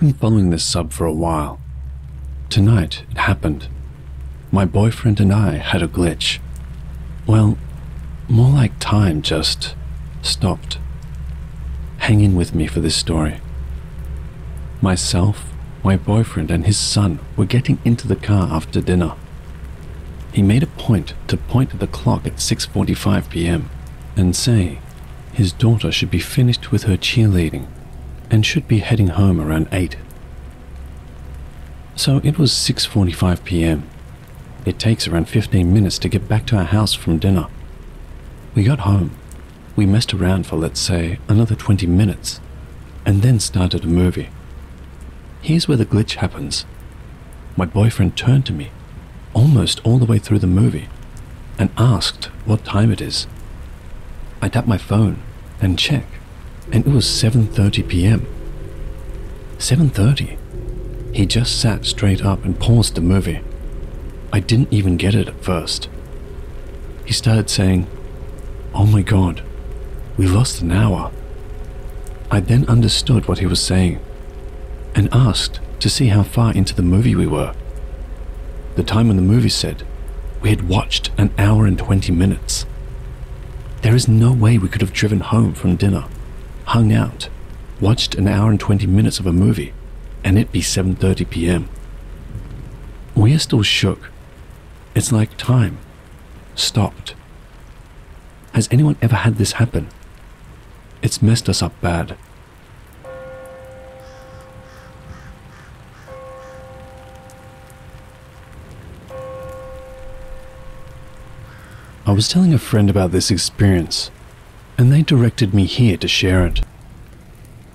Been following this sub for a while. Tonight, it happened. My boyfriend and I had a glitch. Well, more like time just stopped. Hang in with me for this story. Myself, my boyfriend, and his son were getting into the car after dinner. He made a point to point at the clock at 6:45 p.m. and say his daughter should be finished with her cheerleading and should be heading home around 8. So it was 6:45 p.m. It takes around 15 minutes to get back to our house from dinner. We got home. We messed around for let's say another 20 minutes and then started a movie. Here's where the glitch happens. My boyfriend turned to me almost all the way through the movie and asked what time it is. I tap my phone and check, and it was 7:30 p.m. 7:30. He just sat straight up and paused the movie. I didn't even get it at first. He started saying, "Oh my god, we lost an hour." I then understood what he was saying and asked to see how far into the movie we were. The time on the movie said we had watched an hour and 20 minutes. There is no way we could have driven home from dinner, hung out, watched an hour and 20 minutes of a movie, and it be 7:30 p.m. We are still shook. It's like time stopped. Has anyone ever had this happen? It's messed us up bad. I was telling a friend about this experience, and they directed me here to share it.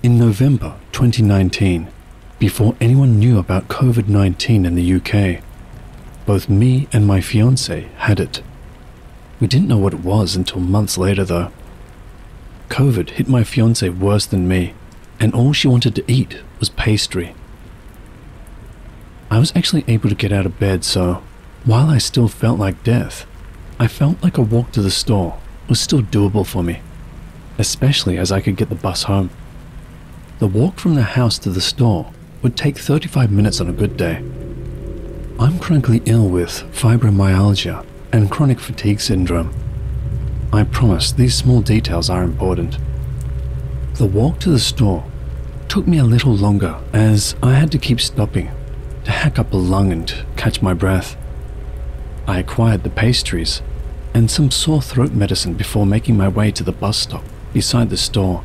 In November 2019, before anyone knew about COVID 19 in the UK, both me and my fiance had it. We didn't know what it was until months later, though. COVID hit my fiance worse than me, and all she wanted to eat was pastry. I was actually able to get out of bed, so while I still felt like death, I felt like a walk to the store was still doable for me, especially as I could get the bus home. The walk from the house to the store would take 35 minutes on a good day. I'm chronically ill with fibromyalgia and chronic fatigue syndrome. I promise these small details are important. The walk to the store took me a little longer as I had to keep stopping to hack up a lung and catch my breath. I acquired the pastries and some sore throat medicine before making my way to the bus stop beside the store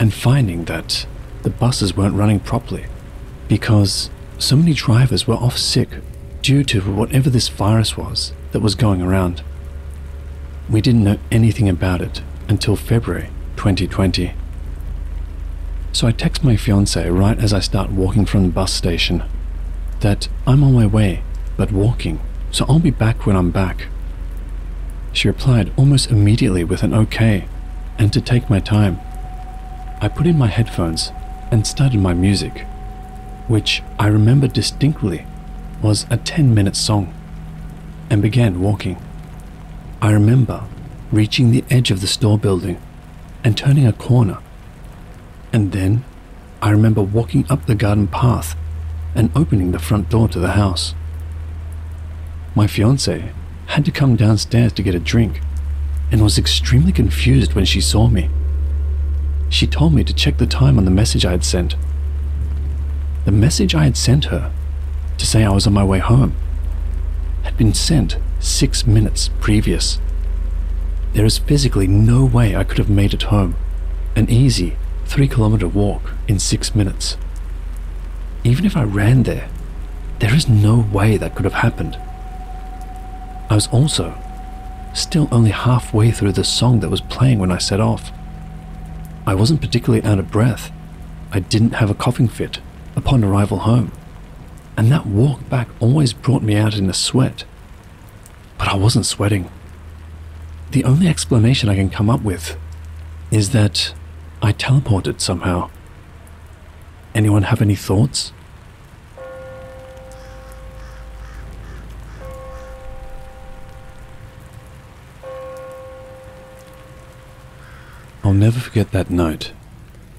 and finding that the buses weren't running properly because so many drivers were off sick due to whatever this virus was that was going around. We didn't know anything about it until February 2020. So I text my fiance right as I start walking from the bus station that I'm on my way, but walking so I'll be back when I'm back. She replied almost immediately with an okay and to take my time. I put in my headphones and started my music, which I remember distinctly was a 10 minute song, and began walking. I remember reaching the edge of the store building and turning a corner. And then I remember walking up the garden path and opening the front door to the house. My fiance had to come downstairs to get a drink and was extremely confused when she saw me. She told me to check the time on the message I had sent. The message I had sent her to say I was on my way home had been sent six minutes previous. There is physically no way I could have made it home, an easy three kilometer walk in six minutes. Even if I ran there, there is no way that could have happened. I was also still only halfway through the song that was playing when I set off. I wasn't particularly out of breath. I didn't have a coughing fit upon arrival home. And that walk back always brought me out in a sweat. But I wasn't sweating. The only explanation I can come up with is that I teleported somehow. Anyone have any thoughts? Never forget that night.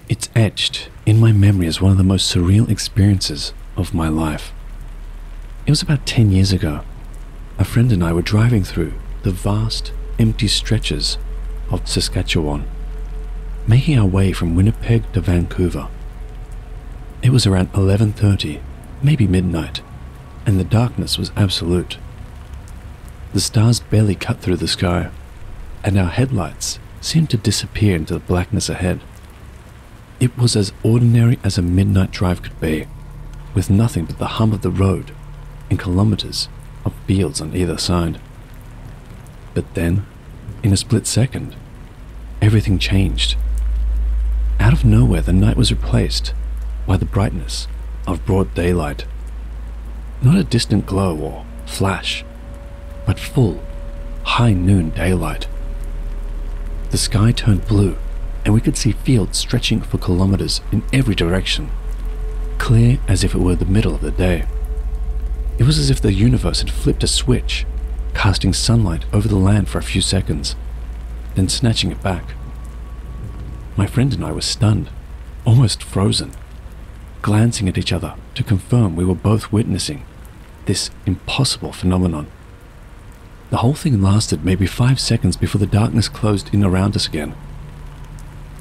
It's etched in my memory as one of the most surreal experiences of my life. It was about 10 years ago. A friend and I were driving through the vast, empty stretches of Saskatchewan, making our way from Winnipeg to Vancouver. It was around 11:30, maybe midnight, and the darkness was absolute. The stars barely cut through the sky, and our headlights seemed to disappear into the blackness ahead. It was as ordinary as a midnight drive could be, with nothing but the hum of the road and kilometers of fields on either side. But then, in a split second, everything changed. Out of nowhere, the night was replaced by the brightness of broad daylight. Not a distant glow or flash, but full, high noon daylight. The sky turned blue, and we could see fields stretching for kilometers in every direction, clear as if it were the middle of the day. It was as if the universe had flipped a switch, casting sunlight over the land for a few seconds, then snatching it back. My friend and I were stunned, almost frozen, glancing at each other to confirm we were both witnessing this impossible phenomenon. The whole thing lasted maybe five seconds before the darkness closed in around us again.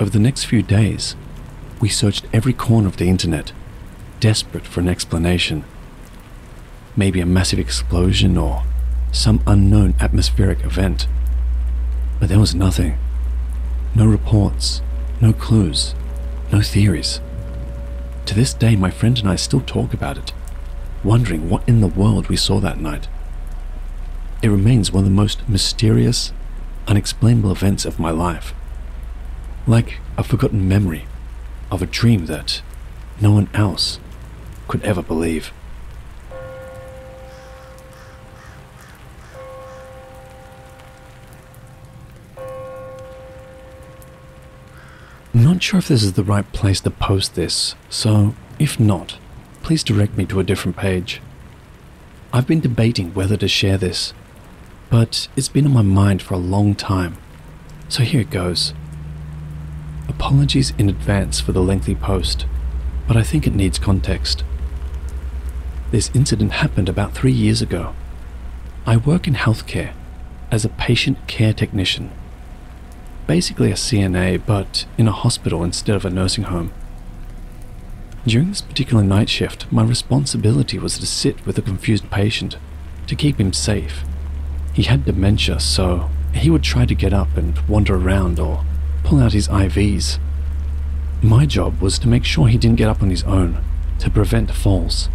Over the next few days, we searched every corner of the internet, desperate for an explanation. Maybe a massive explosion or some unknown atmospheric event. But there was nothing. No reports, no clues, no theories. To this day, my friend and I still talk about it, wondering what in the world we saw that night. It remains one of the most mysterious, unexplainable events of my life. Like a forgotten memory of a dream that no one else could ever believe. Not sure if this is the right place to post this, so if not, please direct me to a different page. I've been debating whether to share this, but it's been on my mind for a long time, so here it goes. Apologies in advance for the lengthy post, but I think it needs context. This incident happened about three years ago. I work in healthcare as a patient care technician basically a CNA, but in a hospital instead of a nursing home. During this particular night shift, my responsibility was to sit with a confused patient to keep him safe. He had dementia, so he would try to get up and wander around or pull out his IVs. My job was to make sure he didn't get up on his own, to prevent falls,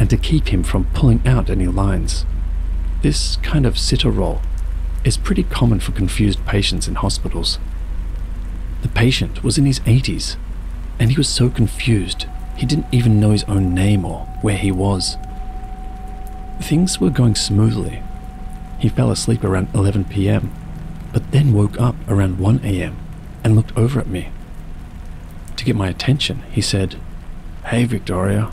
and to keep him from pulling out any lines. This kind of sitter role is pretty common for confused patients in hospitals. The patient was in his 80s, and he was so confused he didn't even know his own name or where he was. Things were going smoothly. He fell asleep around 11 pm, but then woke up around 1 am and looked over at me. To get my attention, he said, Hey, Victoria.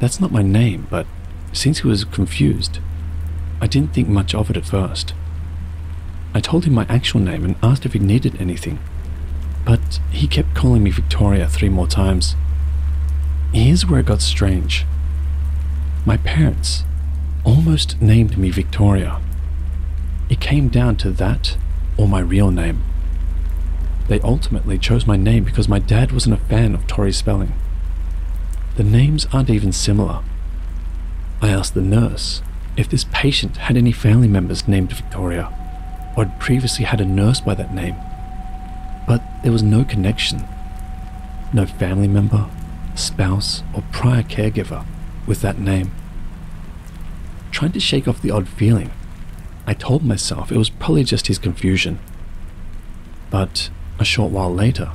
That's not my name, but since he was confused, I didn't think much of it at first. I told him my actual name and asked if he needed anything, but he kept calling me Victoria three more times. Here's where it got strange. My parents almost named me Victoria. It came down to that or my real name. They ultimately chose my name because my dad wasn't a fan of Tori Spelling. The names aren't even similar. I asked the nurse if this patient had any family members named Victoria or had previously had a nurse by that name. But there was no connection. No family member, spouse, or prior caregiver with that name. Trying to shake off the odd feeling, I told myself it was probably just his confusion. But a short while later,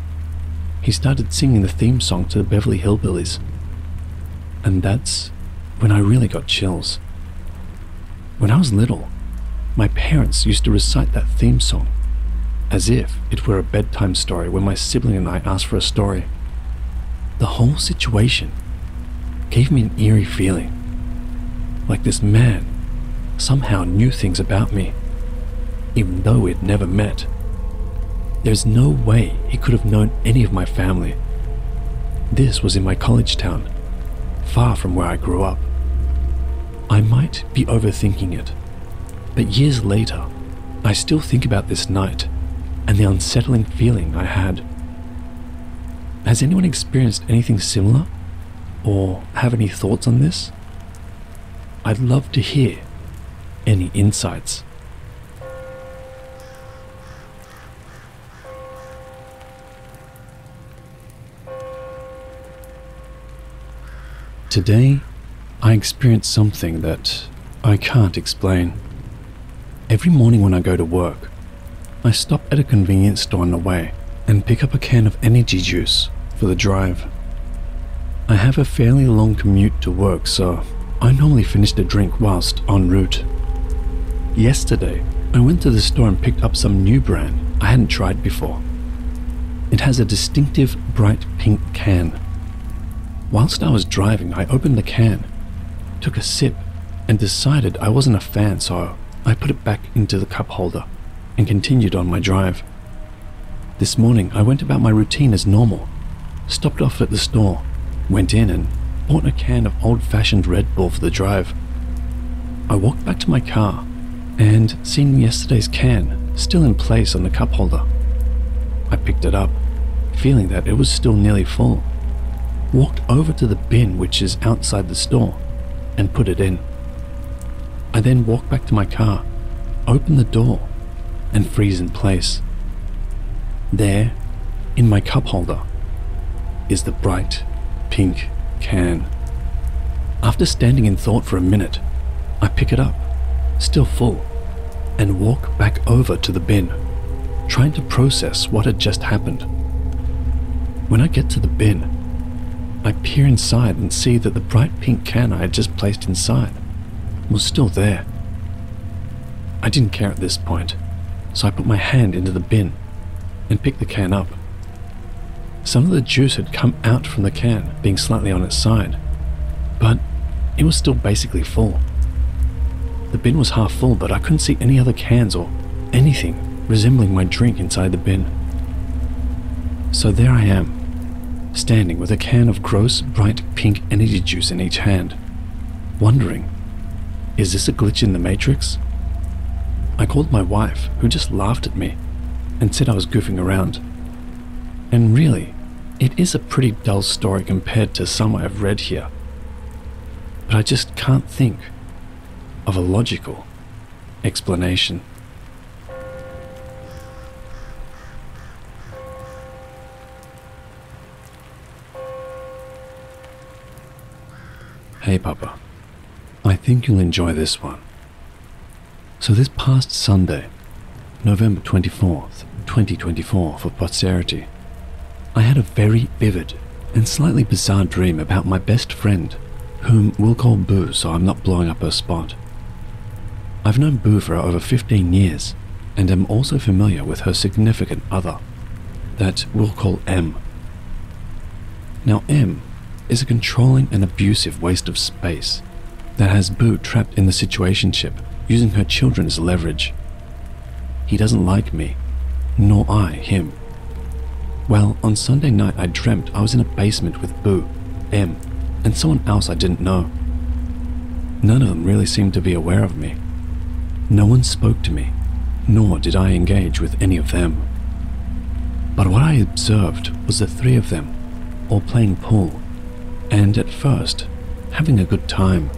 he started singing the theme song to the Beverly Hillbillies. And that's when I really got chills. When I was little, my parents used to recite that theme song as if it were a bedtime story when my sibling and I asked for a story. The whole situation gave me an eerie feeling, like this man somehow knew things about me, even though we'd never met. There's no way he could have known any of my family. This was in my college town, far from where I grew up. I might be overthinking it, but years later, I still think about this night and the unsettling feeling I had. Has anyone experienced anything similar? Or have any thoughts on this? I'd love to hear any insights. Today, I experienced something that I can't explain. Every morning when I go to work, I stop at a convenience store on the way and pick up a can of energy juice for the drive. I have a fairly long commute to work, so I normally finish the drink whilst en route. Yesterday, I went to the store and picked up some new brand I hadn't tried before. It has a distinctive bright pink can Whilst I was driving, I opened the can, took a sip, and decided I wasn't a fan, so I put it back into the cup holder and continued on my drive. This morning, I went about my routine as normal, stopped off at the store, went in, and bought a can of old fashioned Red Bull for the drive. I walked back to my car and, seeing yesterday's can still in place on the cup holder, I picked it up, feeling that it was still nearly full walked over to the bin which is outside the store and put it in. I then walked back to my car, opened the door, and freeze in place. There, in my cup holder, is the bright pink can. After standing in thought for a minute, I pick it up, still full, and walk back over to the bin, trying to process what had just happened. When I get to the bin, I peer inside and see that the bright pink can I had just placed inside was still there. I didn't care at this point, so I put my hand into the bin and picked the can up. Some of the juice had come out from the can, being slightly on its side, but it was still basically full. The bin was half full, but I couldn't see any other cans or anything resembling my drink inside the bin. So there I am, standing with a can of gross, bright pink energy juice in each hand, wondering, is this a glitch in the Matrix? I called my wife, who just laughed at me and said I was goofing around. And really, it is a pretty dull story compared to some I have read here. But I just can't think of a logical explanation. Hey, Papa. I think you'll enjoy this one. So, this past Sunday, November 24th, 2024, for posterity, I had a very vivid and slightly bizarre dream about my best friend, whom we'll call Boo so I'm not blowing up her spot. I've known Boo for over 15 years and am also familiar with her significant other, that we'll call M. Now, M is a controlling and abusive waste of space that has Boo trapped in the situationship, using her children as leverage. He doesn't like me, nor I him. Well, on Sunday night I dreamt I was in a basement with Boo, M, and someone else I didn't know. None of them really seemed to be aware of me. No one spoke to me, nor did I engage with any of them. But what I observed was the three of them, all playing pool and at first, having a good time.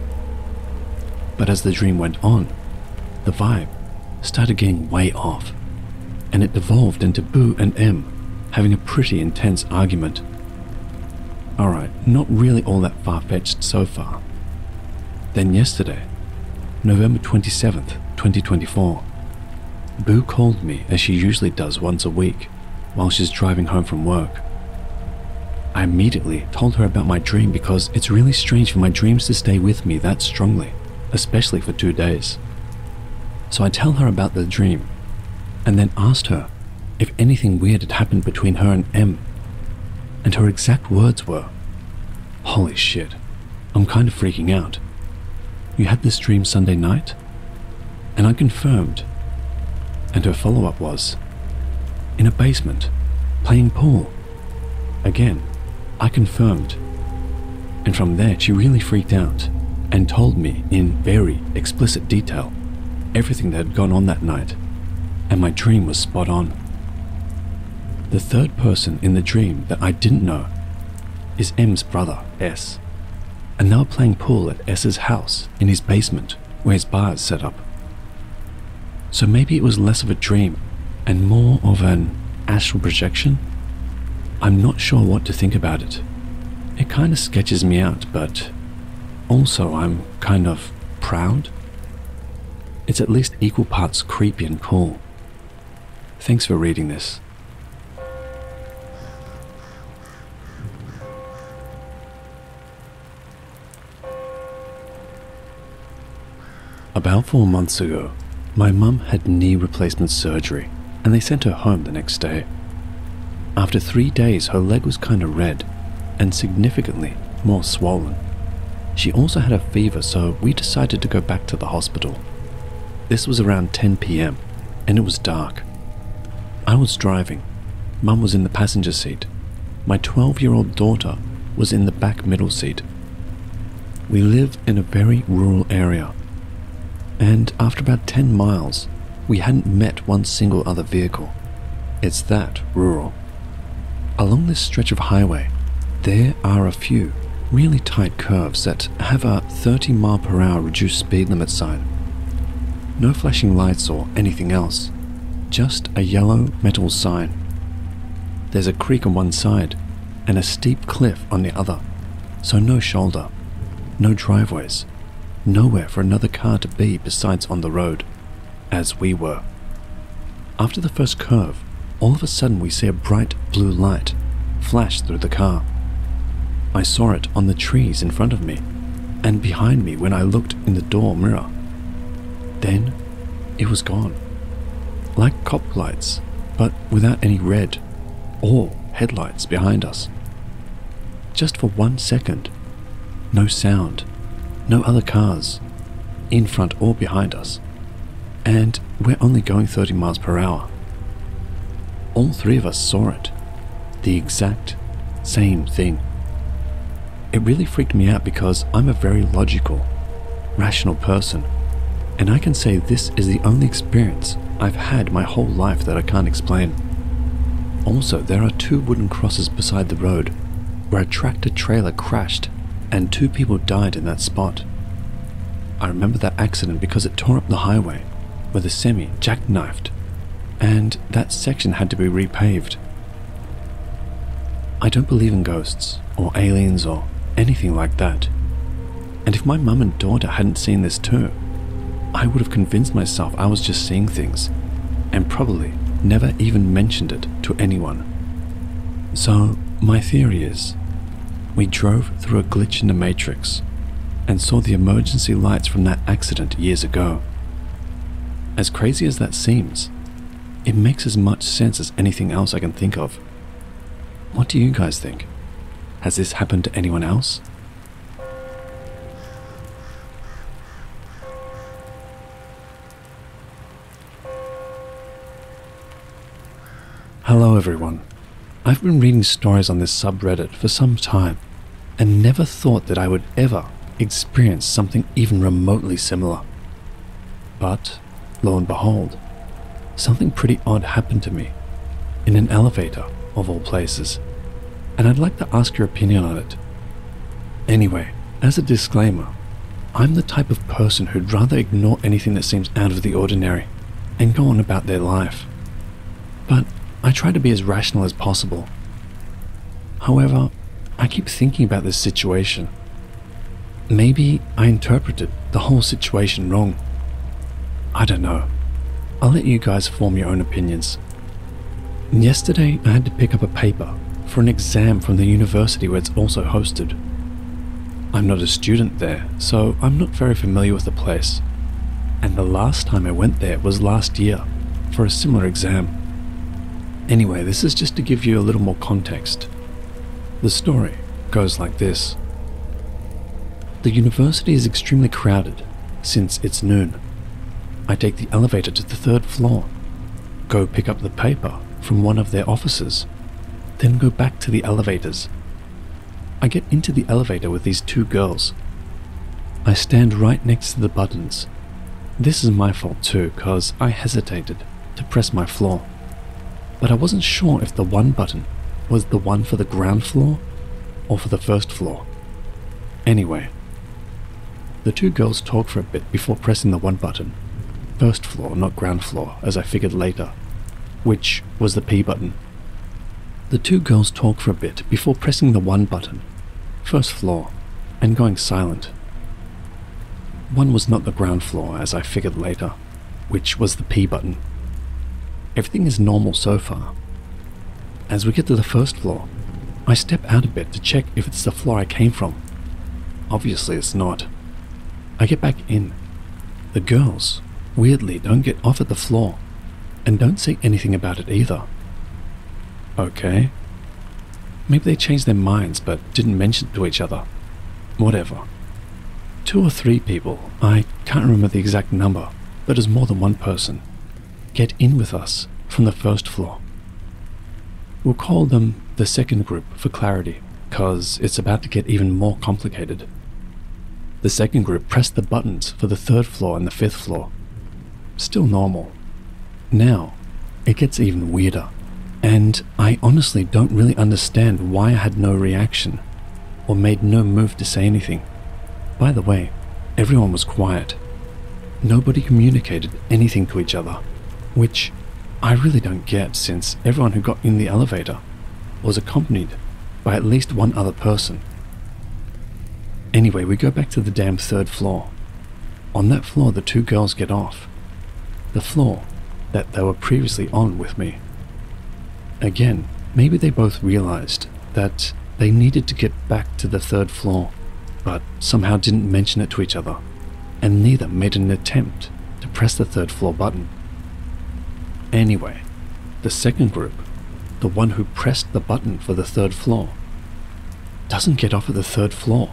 But as the dream went on, the vibe started getting way off, and it devolved into Boo and M having a pretty intense argument. Alright, not really all that far fetched so far. Then yesterday, November 27th, 2024, Boo called me as she usually does once a week while she's driving home from work. I immediately told her about my dream because it's really strange for my dreams to stay with me that strongly, especially for two days. So I tell her about the dream, and then asked her if anything weird had happened between her and M. And her exact words were, Holy shit, I'm kind of freaking out. You had this dream Sunday night? And I confirmed. And her follow up was, in a basement, playing pool. Again, I confirmed. And from there, she really freaked out and told me in very explicit detail everything that had gone on that night, and my dream was spot on. The third person in the dream that I didn't know is M's brother, S, and they were playing pool at S's house in his basement where his bar is set up. So maybe it was less of a dream and more of an astral projection? I'm not sure what to think about it. It kind of sketches me out, but also I'm kind of proud. It's at least equal parts creepy and cool. Thanks for reading this. About four months ago, my mum had knee replacement surgery and they sent her home the next day. After three days, her leg was kind of red and significantly more swollen. She also had a fever, so we decided to go back to the hospital. This was around 10 pm and it was dark. I was driving. Mum was in the passenger seat. My 12 year old daughter was in the back middle seat. We live in a very rural area and after about 10 miles, we hadn't met one single other vehicle. It's that rural. Along this stretch of highway, there are a few really tight curves that have a 30 mile per hour reduced speed limit sign. No flashing lights or anything else, just a yellow metal sign. There's a creek on one side and a steep cliff on the other, so no shoulder, no driveways, nowhere for another car to be besides on the road, as we were. After the first curve, all of a sudden we see a bright blue light flash through the car. I saw it on the trees in front of me and behind me when I looked in the door mirror. Then it was gone. Like cop lights, but without any red or headlights behind us. Just for one second, no sound, no other cars, in front or behind us, and we're only going 30 miles per hour. All three of us saw it, the exact same thing. It really freaked me out because I'm a very logical, rational person, and I can say this is the only experience I've had my whole life that I can't explain. Also, there are two wooden crosses beside the road where a tractor trailer crashed and two people died in that spot. I remember that accident because it tore up the highway where the semi jackknifed, and that section had to be repaved. I don't believe in ghosts or aliens or anything like that. And if my mum and daughter hadn't seen this too, I would have convinced myself I was just seeing things and probably never even mentioned it to anyone. So, my theory is we drove through a glitch in the matrix and saw the emergency lights from that accident years ago. As crazy as that seems, it makes as much sense as anything else I can think of. What do you guys think? Has this happened to anyone else? Hello everyone. I've been reading stories on this subreddit for some time and never thought that I would ever experience something even remotely similar. But, lo and behold, something pretty odd happened to me in an elevator, of all places, and I'd like to ask your opinion on it. Anyway, as a disclaimer, I'm the type of person who'd rather ignore anything that seems out of the ordinary and go on about their life. I try to be as rational as possible. However, I keep thinking about this situation. Maybe I interpreted the whole situation wrong. I don't know. I'll let you guys form your own opinions. Yesterday, I had to pick up a paper for an exam from the university where it's also hosted. I'm not a student there, so I'm not very familiar with the place. And the last time I went there was last year for a similar exam. Anyway, this is just to give you a little more context. The story goes like this. The university is extremely crowded since it's noon. I take the elevator to the third floor, go pick up the paper, from one of their offices, then go back to the elevators. I get into the elevator with these two girls. I stand right next to the buttons. This is my fault too, because I hesitated to press my floor. But I wasn't sure if the one button was the one for the ground floor or for the first floor. Anyway, the two girls talked for a bit before pressing the one button. First floor, not ground floor, as I figured later, which was the P button. The two girls talked for a bit before pressing the one button, first floor, and going silent. One was not the ground floor, as I figured later, which was the P button. Everything is normal so far. As we get to the first floor, I step out a bit to check if it's the floor I came from. Obviously, it's not. I get back in. The girls, weirdly, don't get off at the floor and don't say anything about it either. Okay. Maybe they changed their minds but didn't mention it to each other. Whatever. Two or three people, I can't remember the exact number, but it's more than one person, get in with us from the first floor. We'll call them the second group for clarity, because it's about to get even more complicated. The second group pressed the buttons for the third floor and the fifth floor. Still normal. Now, it gets even weirder, and I honestly don't really understand why I had no reaction or made no move to say anything. By the way, everyone was quiet. Nobody communicated anything to each other, which I really don't get since everyone who got in the elevator was accompanied by at least one other person. Anyway, we go back to the damn third floor. On that floor, the two girls get off. The floor that they were previously on with me. Again, maybe they both realized that they needed to get back to the third floor, but somehow didn't mention it to each other, and neither made an attempt to press the third floor button. Anyway, the second group, the one who pressed the button for the third floor, doesn't get off at the third floor.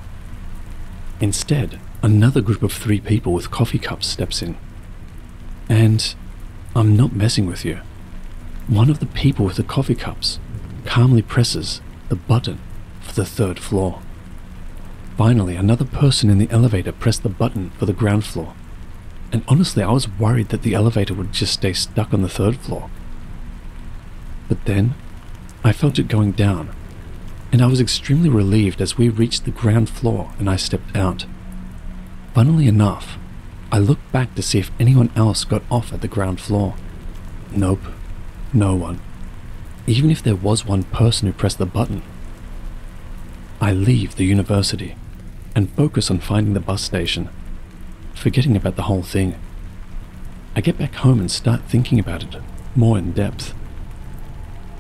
Instead, another group of three people with coffee cups steps in. And I'm not messing with you. One of the people with the coffee cups calmly presses the button for the third floor. Finally, another person in the elevator pressed the button for the ground floor and honestly, I was worried that the elevator would just stay stuck on the third floor. But then, I felt it going down, and I was extremely relieved as we reached the ground floor and I stepped out. Funnily enough, I looked back to see if anyone else got off at the ground floor. Nope, no one. Even if there was one person who pressed the button. I leave the university and focus on finding the bus station forgetting about the whole thing. I get back home and start thinking about it more in depth.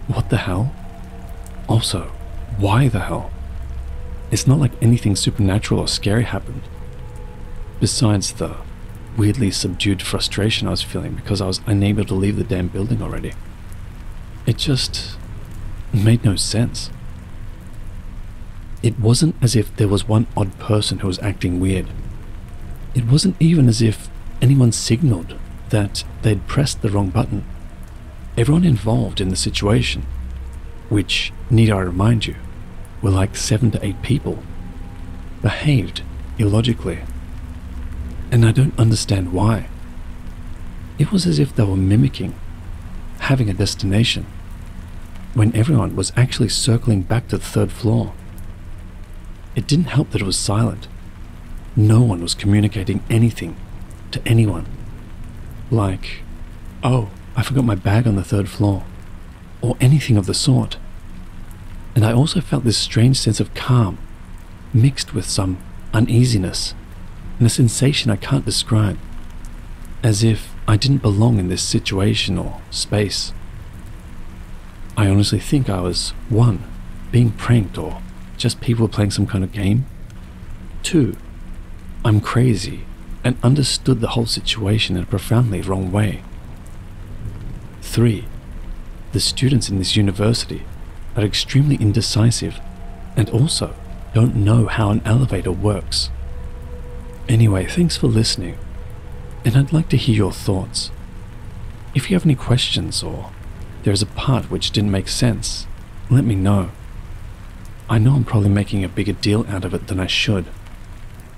What the hell? Also, why the hell? It's not like anything supernatural or scary happened. Besides the weirdly subdued frustration I was feeling because I was unable to leave the damn building already. It just made no sense. It wasn't as if there was one odd person who was acting weird. It wasn't even as if anyone signaled that they'd pressed the wrong button. Everyone involved in the situation, which, need I remind you, were like seven to eight people, behaved illogically. And I don't understand why. It was as if they were mimicking having a destination when everyone was actually circling back to the third floor. It didn't help that it was silent no one was communicating anything to anyone. Like, oh, I forgot my bag on the third floor, or anything of the sort. And I also felt this strange sense of calm, mixed with some uneasiness, and a sensation I can't describe, as if I didn't belong in this situation or space. I honestly think I was, one, being pranked or just people playing some kind of game. Two, I'm crazy and understood the whole situation in a profoundly wrong way. 3. The students in this university are extremely indecisive and also don't know how an elevator works. Anyway, thanks for listening, and I'd like to hear your thoughts. If you have any questions or there's a part which didn't make sense, let me know. I know I'm probably making a bigger deal out of it than I should.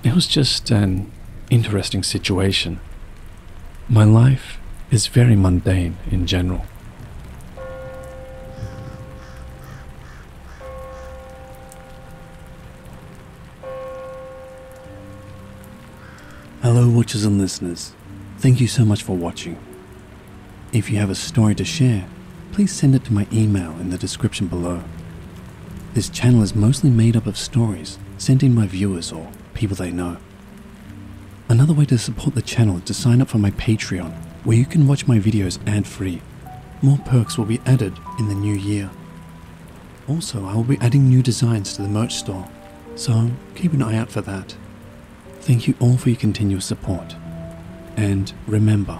It was just an interesting situation. My life is very mundane in general. Hello, watchers and listeners. Thank you so much for watching. If you have a story to share, please send it to my email in the description below. This channel is mostly made up of stories sent in by viewers or people they know. Another way to support the channel is to sign up for my Patreon, where you can watch my videos ad free. More perks will be added in the new year. Also, I will be adding new designs to the merch store, so keep an eye out for that. Thank you all for your continuous support. And remember,